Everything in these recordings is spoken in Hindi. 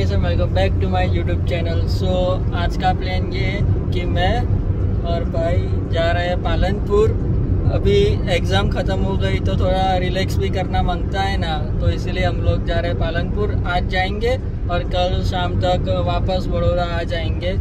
Guys and welcome back to my YouTube channel so आज का प्लान ये है कि मैं और भाई जा रहे हैं पालनपुर। अभी एग्ज़ाम ख़त्म हो गई तो थोड़ा रिलैक्स भी करना माँगता है ना तो इसीलिए हम लोग जा रहे हैं पालनपुर। आज जाएँगे और कल शाम तक वापस बड़ौदा आ जाएँगे।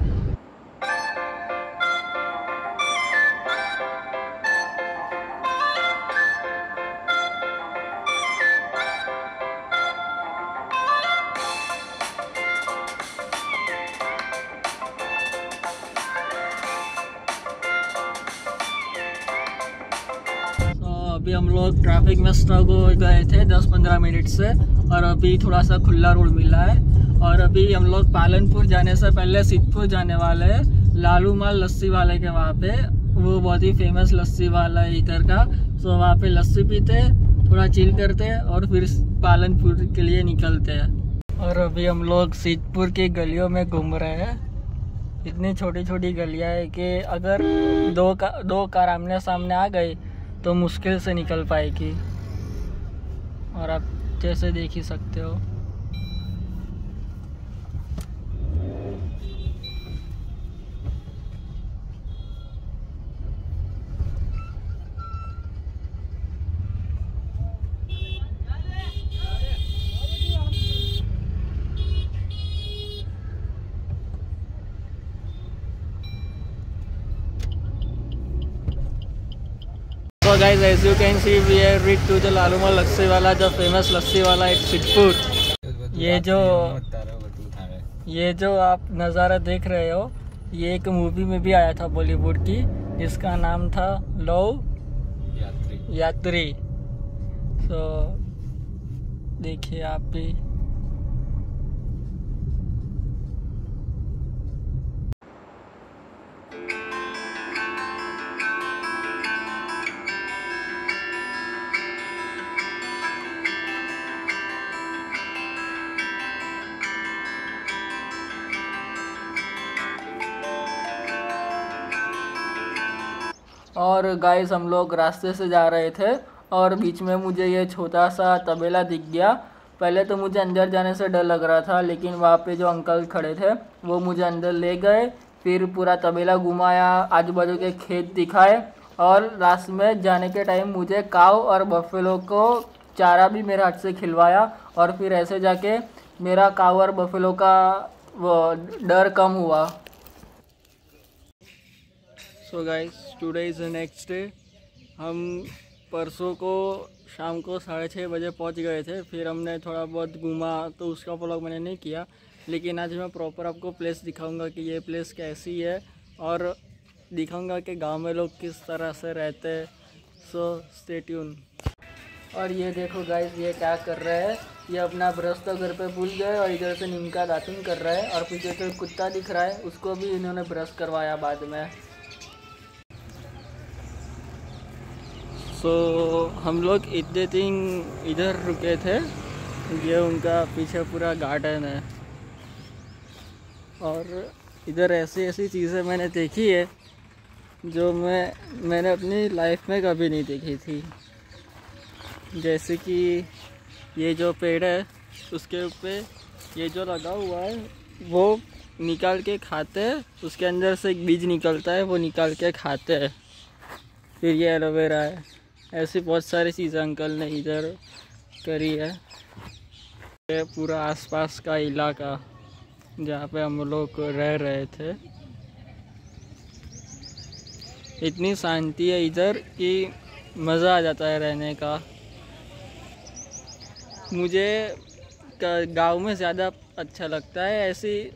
लोग ट्रैफ़िक में स्ट्रक हो गए थे 10-15 मिनट से और अभी थोड़ा सा खुला रोड मिला है। और अभी हम लोग पालनपुर जाने से पहले सिद्धपुर जाने वाले हैं लालू माल लस्सी वाले के वहाँ पे। वो बहुत ही फ़ेमस लस्सी वाला है इधर का। तो वहाँ पे लस्सी पीते थोड़ा चिल करते और फिर पालनपुर के लिए निकलते हैं। और अभी हम लोग सिद्धपुर की गलियों में घूम रहे हैं। इतनी छोटी छोटी गलियाँ है कि अगर दो का, दो कार आमने सामने आ गई तो मुश्किल से निकल पाएगी। और आप जैसे देख ही सकते हो। So guys, as you can see, we are reached to the लालूमा लस्सी वाला जो फ़ेमस लस्सी वाला एक सिद्धपुर ये जो ये जो आप नज़ारा देख रहे हो ये एक मूवी में भी आया था बॉलीवुड की जिसका नाम था लव यात्री। तो देखिए आप भी। गाइस हम लोग रास्ते से जा रहे थे और बीच में मुझे ये छोटा सा तबेला दिख गया। पहले तो मुझे अंदर जाने से डर लग रहा था, लेकिन वहाँ पे जो अंकल खड़े थे, वो मुझे अंदर ले गए, फिर पूरा तबेला घुमाया आजू बाजू के खेत दिखाए और रास्ते में जाने के टाइम मुझे काव और बफेलो को चारा भी मेरे हाथ से खिलवाया और फिर ऐसे जाके मेरा काव और बफेलो का वो डर कम हुआ। So guys today is next day हम परसों को शाम को साढ़े छः बजे पहुँच गए थे। फिर हमने थोड़ा बहुत घूमा तो उसका ब्लॉग मैंने नहीं किया। लेकिन आज मैं प्रॉपर आपको प्लेस दिखाऊँगा कि ये प्लेस कैसी है और दिखाऊँगा कि गाँव में लोग किस तरह से रहते हैं। सो स्टे ट्यून और ये देखो गाइस ये क्या कर रहे हैं। ये अपना ब्रश तो घर पे भूल गए और इधर से नीम का दातुन कर रहा है और पीछे जो कुत्ता दिख रहा है। उसको भी इन्होंने ब्रश करवाया बाद में। सो so, हम लोग इतने दिन इधर रुके थे ये उनका पीछे पूरा गार्डन है। और इधर ऐसी ऐसी चीज़ें मैंने देखी है जो मैं मैंने अपनी लाइफ में कभी नहीं देखी थी। जैसे कि ये जो पेड़ है उसके ऊपर ये जो लगा हुआ है वो निकाल के खाते हैं उसके अंदर से एक बीज निकलता है वो निकाल के खाते हैं। फिर ये एलोवेरा है। ऐसी बहुत सारी चीज़ें अंकल ने इधर करी है। ये पूरा आसपास का इलाका जहाँ पे हम लोग रह रहे थे। इतनी शांति है इधर कि मज़ा आ जाता है रहने का। मुझे गाँव में ज़्यादा अच्छा लगता है, ऐसी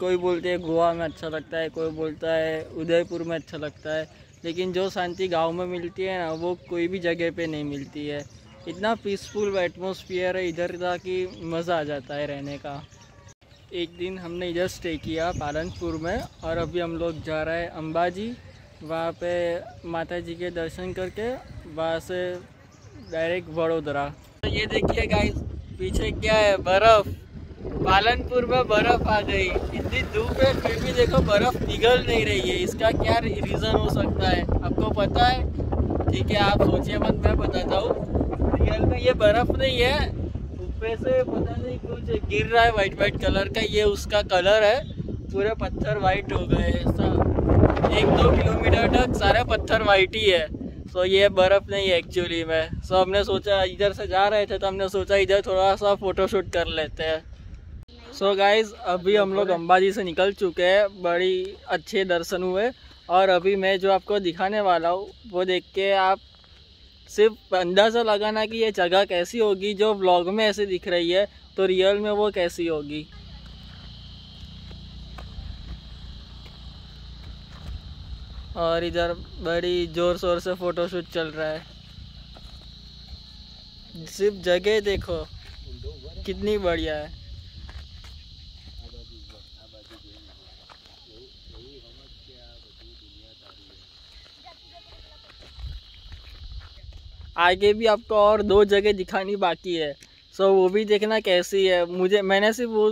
कोई बोलते हैं गोवा में अच्छा लगता है, कोई बोलता है उदयपुर में अच्छा लगता है। लेकिन जो शांति गाँव में मिलती है ना, वो कोई भी जगह पे नहीं मिलती है। इतना पीसफुल एटमोसफियर है इधर का कि, मज़ा आ जाता है रहने का। एक दिन हमने इधर स्टे किया पालनपुर में और अभी हम लोग जा रहे हैं अंबाजी। वहाँ पे माता जी के दर्शन करके वहाँ से डायरेक्ट वडोदरा। तो ये देखिए गाइस पीछे क्या है, बर्फ़। पालनपुर में बर्फ़ आ गई। इतनी धूप है, फिर भी देखो बर्फ़ पिघल नहीं रही है। इसका क्या रीज़न हो सकता है? आपको पता है? ठीक है, आप सोचिए मत, मैं बताता हूँ। रियल में ये बर्फ़ नहीं है। पे से पता नहीं कुछ गिर रहा है वाइट वाइट कलर का, ये उसका कलर है। पूरे पत्थर वाइट हो गए, ऐसा। एक दो किलोमीटर तक सारे पत्थर वाइट ही है। सो ये बर्फ़ नहीं है एक्चुअली में। सो हमने सोचा इधर से जा रहे थे तो हमने सोचा इधर थोड़ा सा फ़ोटोशूट कर लेते हैं। सो so गाइज़ अभी हम लोग अंबाजी से निकल चुके हैं। बड़ी अच्छे दर्शन हुए। और अभी मैं जो आपको दिखाने वाला हूँ, वो देख के आप सिर्फ़ अंदाज़ा लगाना कि ये जगह कैसी होगी, जो ब्लॉग में ऐसे दिख रही है तो रियल में वो कैसी होगी। और इधर बड़ी ज़ोर शोर से फ़ोटोशूट चल रहा है। सिर्फ़ जगह देखो, कितनी बढ़िया है। आगे भी आपको और दो जगह दिखानी बाकी है। सो वो भी देखना कैसी है। मुझे, मैंने सिर्फ़ वो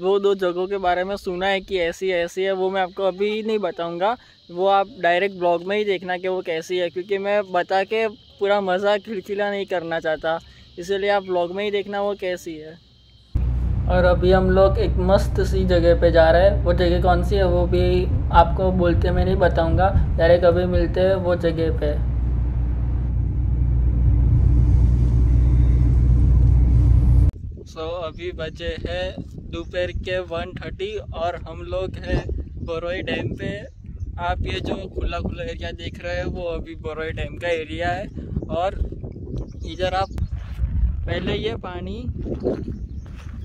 वो दो जगहों के बारे में सुना है कि ऐसी ऐसी है, वो मैं आपको अभी नहीं बताऊँगा। वो आप डायरेक्ट ब्लॉग में ही देखना कि वो कैसी है, क्योंकि मैं बता के पूरा मज़ा खिलखिला नहीं करना चाहता। इसीलिए आप ब्लॉग में ही देखना वो कैसी है। और अभी हम लोग एक मस्त सी जगह पे जा रहे हैं। वो जगह कौन सी है, वो भी आपको बोलते मैं नहीं बताऊँगा। डायरेक्ट अभी मिलते हैं वो जगह पे सो so, अभी बजे है, दोपहर के वन थर्टी और हम लोग हैं बोरोई डैम पे। आप ये जो खुला खुला एरिया देख रहे हैं, वो अभी बोरोई डैम का एरिया है। और इधर आप पहले ये पानी,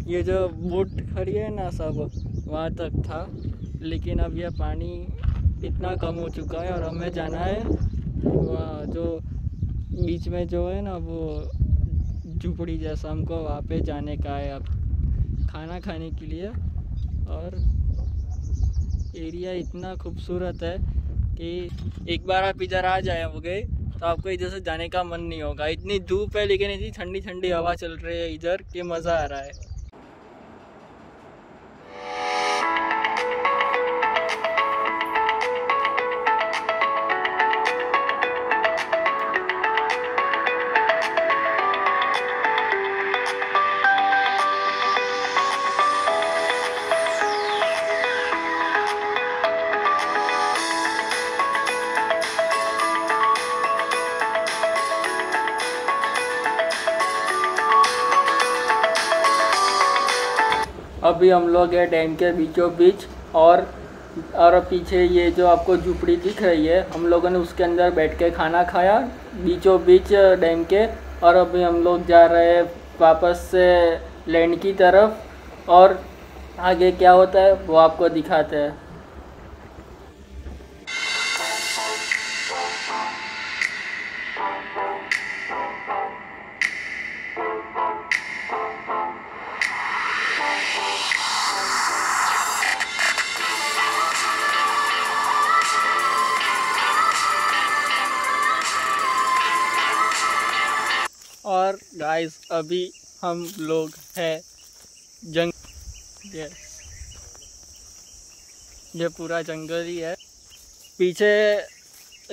ये जो बोट खड़ी है ना सब, वहाँ तक था। लेकिन अब यह पानी इतना कम हो चुका है और हमें जाना है। जो बीच में जो है ना, वो झुपड़ी जैसा हमको वहाँ पे जाने का है अब। खाना खाने के लिए। और एरिया इतना खूबसूरत है कि एक बार आप इधर आ जाए हो गए तो आपको इधर से जाने का मन नहीं होगा। इतनी धूप है लेकिन इतनी ठंडी ठंडी हवा चल रही है इधर कि मज़ा आ रहा है। अभी हम लोग है डैम के बीचों बीच और और पीछे ये जो आपको झुपड़ी दिख रही है, हम लोगों ने उसके अंदर बैठ के खाना खाया, बीचों बीच डैम के, और अभी हम लोग जा रहे हैं वापस से लैंड की तरफ़, और आगे क्या होता है वो आपको दिखाते हैं। और गाइस अभी हम लोग हैं जंग यस ये पूरा जंगल ही है। पीछे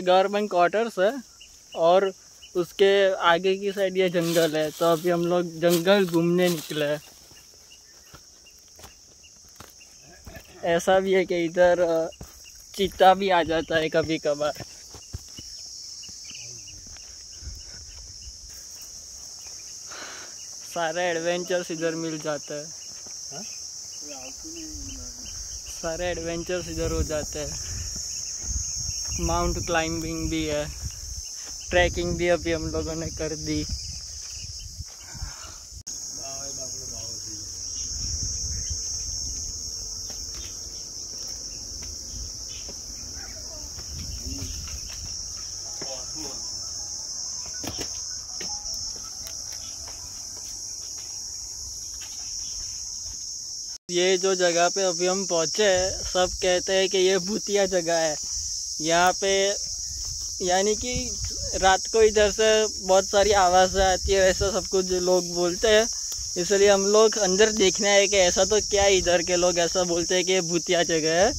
गवर्नमेंट क्वार्टर्स है और उसके आगे की साइड ये जंगल है। तो अभी हम लोग जंगल घूमने निकले हैं। ऐसा भी है कि इधर चीता भी आ जाता है कभी कभार। सारे एडवेंचर्स इधर मिल जाते हैं। हा? सारे एडवेंचर्स इधर हो जाते हैं। माउंट क्लाइंबिंग भी है। ट्रैकिंग भी अभी हम लोगों ने कर दी। ये जो जगह पे अभी हम पहुँचे सब कहते हैं कि ये भूतिया जगह है। यहाँ पे यानी कि रात को इधर से बहुत सारी आवाज़ें आती है, ऐसा सब कुछ लोग बोलते हैं। इसलिए हम लोग अंदर देखने आए कि ऐसा तो क्या इधर के लोग ऐसा बोलते हैं कि ये भूतिया जगह है।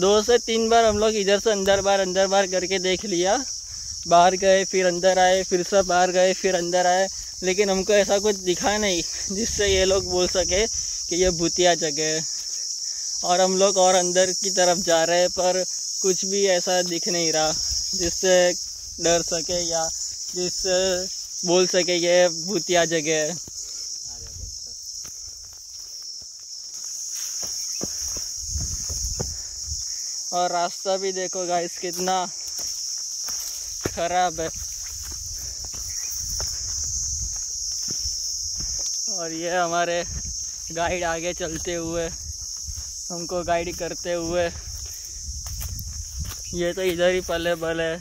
दो से तीन बार हम लोग इधर से अंदर बार अंदर बार करके देख लिया। बाहर गए, फिर अंदर आए, फिर से बाहर गए, फिर अंदर आए। लेकिन हमको ऐसा कुछ दिखा नहीं, जिससे ये लोग बोल सके कि ये भूतिया जगह है। और हम लोग और अंदर की तरफ़ जा रहे हैं, पर कुछ भी ऐसा दिख नहीं रहा, जिससे डर सके या जिससे बोल सके ये भूतिया जगह है। और रास्ता भी देखो गाइस कितना खराब है। और ये हमारे गाइड आगे चलते हुए हमको गाइड करते हुए। ये तो इधर ही पले है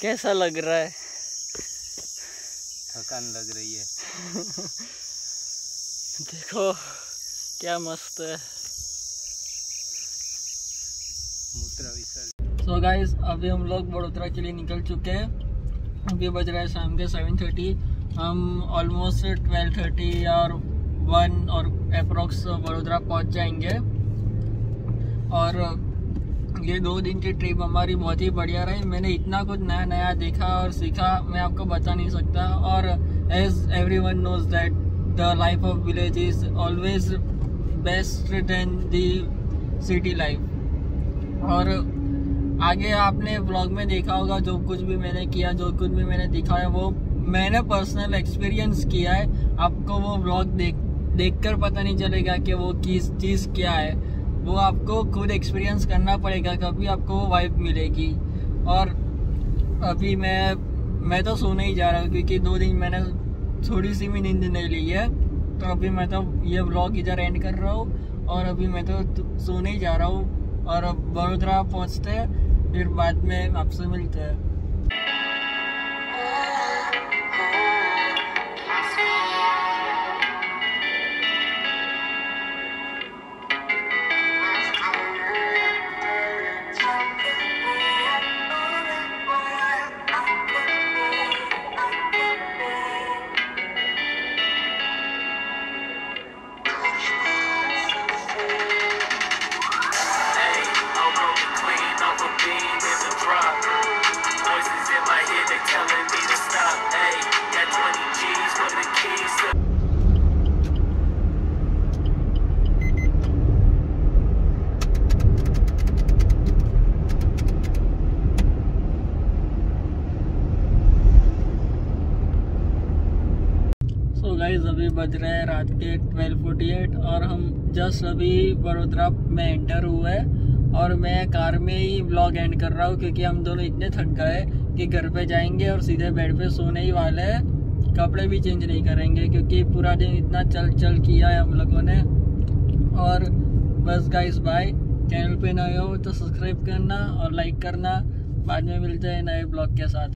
कैसा लग रहा है? थकान लग रही है। देखो क्या मस्त है। सो so गाइस अभी हम लोग बड़ोदरा के लिए निकल चुके हैं। अभी बज रहा है शाम के सेवन थर्टी हम ऑलमोस्ट ट्वेल्व थर्टी और वन और अप्रोक्स बड़ोदरा पहुँच जाएँगे। और ये दो दिन की ट्रिप हमारी बहुत ही बढ़िया रही। मैंने इतना कुछ नया नया देखा और सीखा मैं आपको बता नहीं सकता। और as every one knows that the life of village is always best then the city life और आगे आपने ब्लॉग में देखा होगा, जो कुछ भी मैंने किया, जो कुछ भी मैंने दिखाया, वो मैंने पर्सनल एक्सपीरियंस किया है। आपको वो ब्लॉग देख, देखकर पता नहीं चलेगा कि वो किस चीज़ क्या है। वो आपको खुद एक्सपीरियंस करना पड़ेगा, कभी आपको वो वाइब मिलेगी। और अभी मैं मैं तो सोने ही जा रहा हूँ, क्योंकि दो दिन मैंने थोड़ी सी भी नींद नहीं ली है। तो अभी मैं तो ये ब्लॉग इधर एंड कर रहा हूँ और अभी मैं तो सोने ही जा रहा हूँ। और अब बड़ोदरा पहुँचते हैं, फिर बाद में आपसे मिलते हैं। बज रहे हैं रात के 12:48 और हम जस्ट अभी बड़ोदरा में एंटर हुए हैं और मैं कार में ही ब्लॉग एंड कर रहा हूँ क्योंकि हम दोनों इतने थक गए कि घर पे जाएँगे और सीधे बेड पे सोने ही वाले हैं। कपड़े भी चेंज नहीं करेंगे क्योंकि पूरा दिन इतना चल चल किया है हम लोगों ने। और बस गाइस बाय चैनल पे नए हो तो सब्सक्राइब करना और लाइक करना। बाद में मिलते हैं नए ब्लॉग के साथ।